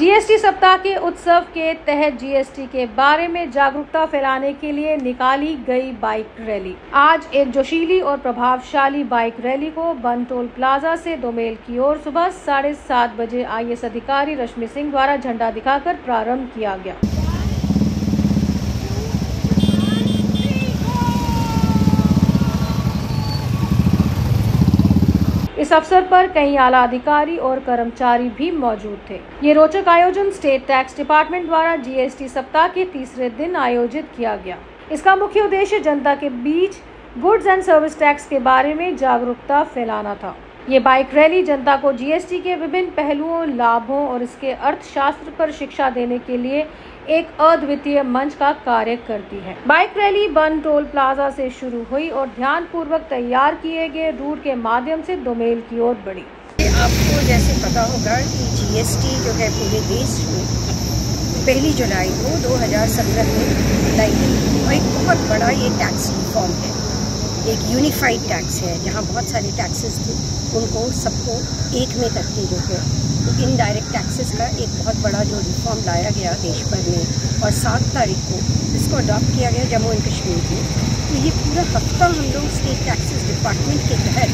GST सप्ताह के उत्सव के तहत जीएसटी के बारे में जागरूकता फैलाने के लिए निकाली गई बाइक रैली। आज एक जोशीली और प्रभावशाली बाइक रैली को बनटोल प्लाजा से दोमेल की ओर सुबह साढ़े सात बजे आईएएस अधिकारी रश्मि सिंह द्वारा झंडा दिखाकर प्रारंभ किया गया। इस अवसर पर कई आला अधिकारी और कर्मचारी भी मौजूद थे। ये रोचक आयोजन स्टेट टैक्स डिपार्टमेंट द्वारा जीएसटी सप्ताह के तीसरे दिन आयोजित किया गया। इसका मुख्य उद्देश्य जनता के बीच गुड्स एंड सर्विस टैक्स के बारे में जागरूकता फैलाना था। ये बाइक रैली जनता को जीएसटी के विभिन्न पहलुओं, लाभों और इसके अर्थशास्त्र पर शिक्षा देने के लिए एक अद्वितीय मंच का कार्य करती है। बाइक रैली बन टोल प्लाजा से शुरू हुई और ध्यान पूर्वक तैयार किए गए रूट के माध्यम से दोमेल की ओर बढ़ी। आपको जैसे पता होगा कि जीएसटी जो है पूरे देश में पहली जुलाई को 2017 में लाई और एक बहुत बड़ा ये टैक्स रिफॉर्म है। एक यूनिफाइड टैक्स है, जहाँ बहुत सारे टैक्सेस थे, उनको सबको एक में करके जो है तो इनडायरेक्ट टैक्सेस का एक बहुत बड़ा जो रिफॉर्म लाया गया देश भर में, और सात तारीख को इसको अडॉप्ट किया गया जम्मू एंड कश्मीर में। तो ये पूरा हफ़्ता हम लोग स्टेट टैक्सेस डिपार्टमेंट के तहत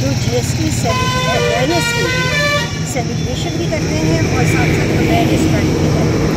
जो जीएसटी अवेयरनेस के लिए सेलिब्रेशन भी करते हैं, और साथ साथ अवेयरनेस करते हैं।